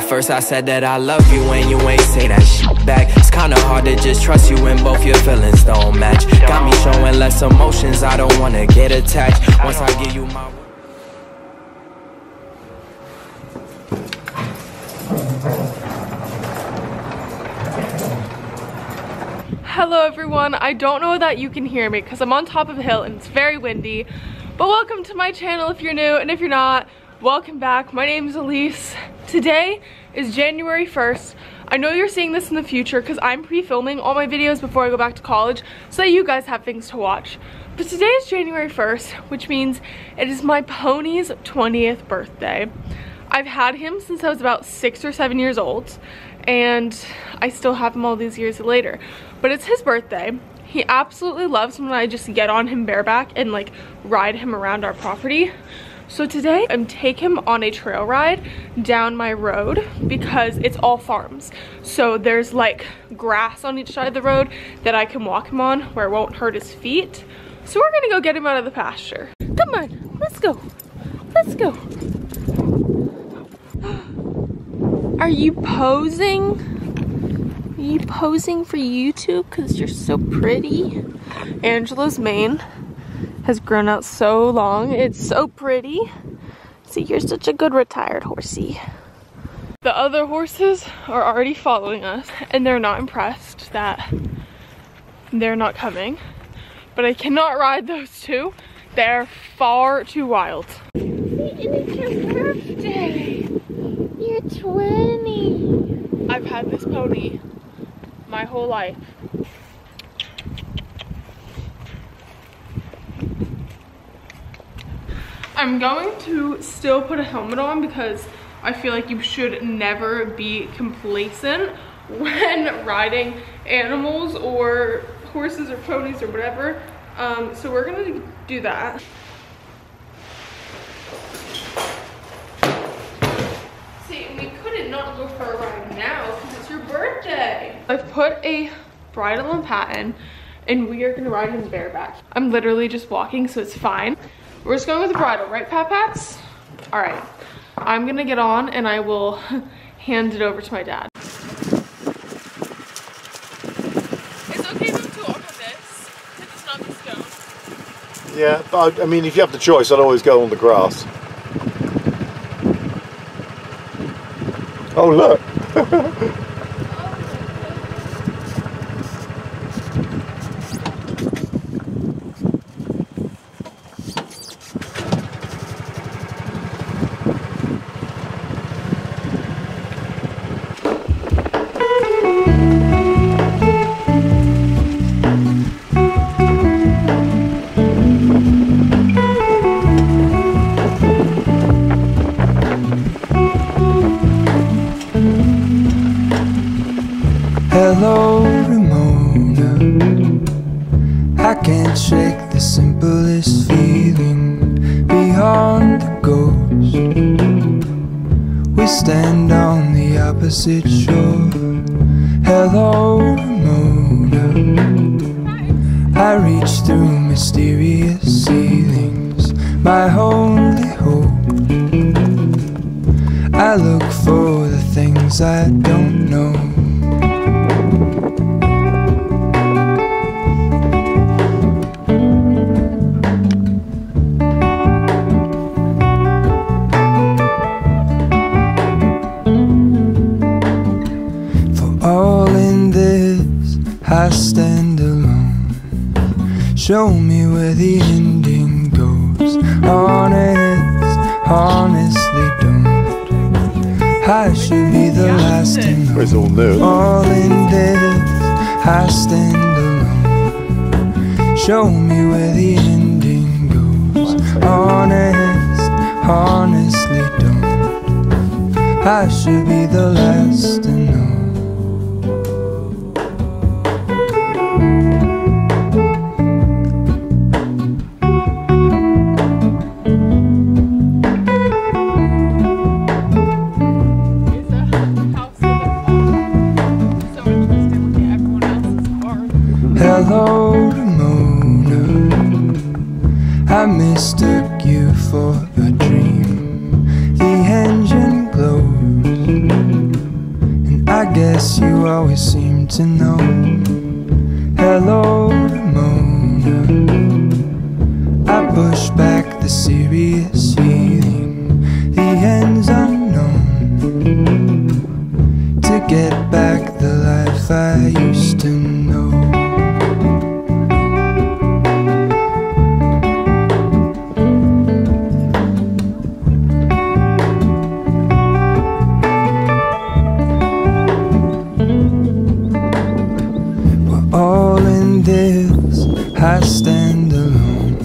At first I said that I love you and you ain't say that shit back. It's kinda hard to just trust you when both your feelings don't match. Got me showing less emotions, I don't wanna get attached. Once I give you my Hello everyone, I don't know that you can hear me because I'm on top of a hill and it's very windy. But welcome to my channel if you're new and if you're not, welcome back. My name is Eleese. Today is January 1st. I know you're seeing this in the future because I'm pre-filming all my videos before I go back to college so that you guys have things to watch. But today is January 1st, which means it is my pony's 20th birthday. I've had him since I was about six or seven years old and I still have him all these years later. But it's his birthday. He absolutely loves when I just get on him bareback and like ride him around our property. So today I'm take him on a trail ride down my road because it's all farms. So there's like grass on each side of the road that I can walk him on where it won't hurt his feet. So we're gonna go get him out of the pasture. Come on, let's go. Let's go. Are you posing? Are you posing for YouTube because you're so pretty? Angela's mane has grown out so long. It's so pretty. See, you're such a good retired horsey. The other horses are already following us and they're not impressed that they're not coming. But I cannot ride those two. They're far too wild. And it's your birthday. You're 20. I've had this pony my whole life. I'm going to still put a helmet on because I feel like you should never be complacent when riding animals or horses or ponies or whatever. Um, so we're gonna do that. See, we couldn't not go for a ride now because it's your birthday. I've put a bridle and Patton and we are gonna ride him bareback. I'm literally just walking, so it's fine. We're just going with the bridle, right, Pat Pats? All right, I'm gonna get on and I will hand it over to my dad. It's okay to walk on this, it's not the stone. Yeah, but I, I mean, if you have the choice, I'd always go on the grass. Oh, look. Hello, Ramona. I can't shake the simplest feeling beyond the ghost. We stand on the opposite shore. Hello, Ramona. I reach through mysterious ceilings, my only hope. I look for the things I don't know. Show me where the ending goes. Honest, honestly, don't. I should be the last to know. All. All in this, I stand alone. Show me where the ending goes. Honest, honestly, don't. I should be the last to know. Hello, Ramona. I mistook you for a dream. The engine glows. And I guess you always seem to know. Hello, Ramona. I push back the serious feeling, the end's unknown. To get I stand alone.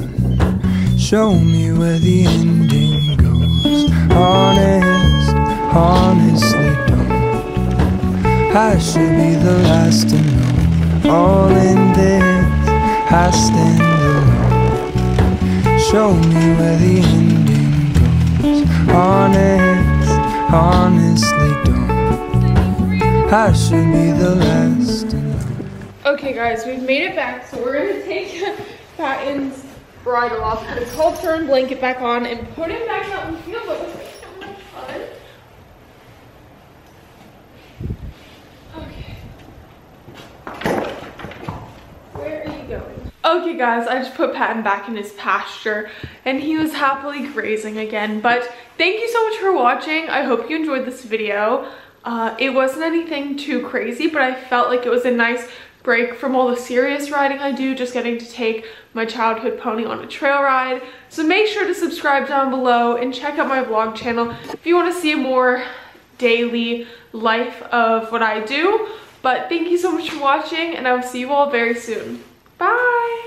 Show me where the ending goes. Honest, honestly don't. I should be the last to know. All in this, I stand alone. Show me where the ending goes. Honest, honestly don't. I should be the last. Okay guys, we've made it back, so we're gonna take Patton's bridle off, put his halter and blanket back on, and put him back out in the field. But so much fun. Okay. Where are you going? Okay guys, I just put Patton back in his pasture and he was happily grazing again. But thank you so much for watching. I hope you enjoyed this video. Uh, it wasn't anything too crazy, but I felt like it was a nice break from all the serious riding I do, just getting to take my childhood pony on a trail ride. So make sure to subscribe down below and check out my vlog channel if you want to see a more daily life of what I do. But thank you so much for watching and I will see you all very soon. Bye!